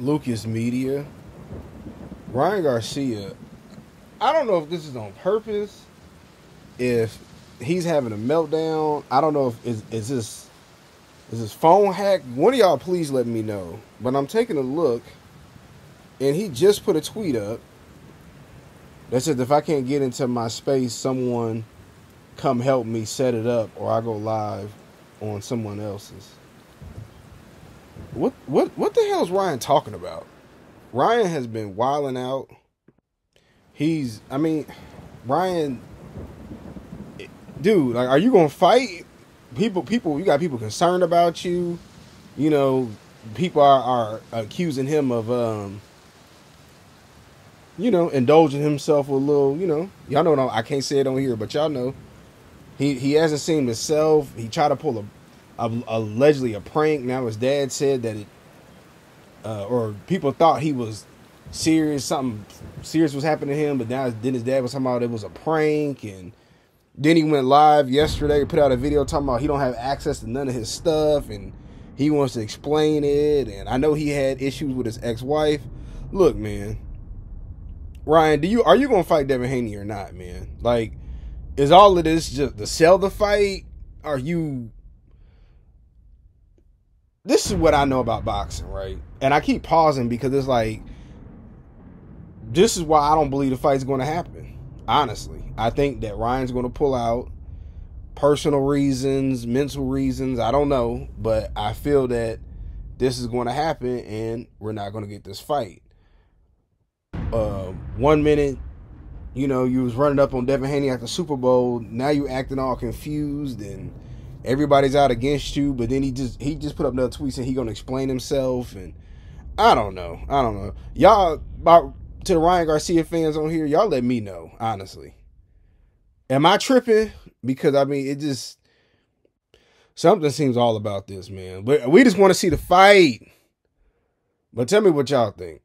Lucaz Media. Ryan Garcia. I don't know if this is on purpose. If he's having a meltdown. I don't know if is is this is his phone hacked. One of y'all please let me know. But I'm taking a look, and he just put a tweet up that says if I can't get into my space, someone come help me set it up, or I go live on someone else's. What what what the hell is Ryan talking about? Ryan has been wilding out. He's I mean, Ryan dude, like are you gonna fight? People people you got people concerned about you. You know, people are, are accusing him of um you know, indulging himself a little, you know, y'all know I can't say it on here, but y'all know he he hasn't seen himself. He tried to pull a, allegedly a prank. Now his dad said that it, uh, or people thought he was serious. Something serious was happening to him, but now then his dad was talking about it was a prank, and then he went live yesterday, put out a video talking about he don't have access to none of his stuff, and he wants to explain it. And I know he had issues with his ex-wife. Look, man, Ryan, do you are you gonna fight Devin Haney or not, man? Like, is all of this just to sell the fight? Are you this is what I know about boxing, right? And I keep pausing because it's like this is why I don't believe the fight's going to happen. Honestly, I think that Ryan's going to pull out personal reasons, mental reasons, I don't know, but I feel that this is going to happen and we're not going to get this fight. Uh, one minute, you know, you was running up on Devin Haney at the Super Bowl. Now you acting all confused and everybody's out against you, but then he just he just put up another tweet saying he gonna explain himself and I don't know. I don't know. Y'all about to the Ryan Garcia fans on here, y'all let me know, honestly. Am I tripping? Because I mean it just something seems all about this, man. But we just want to see the fight. But tell me what y'all think.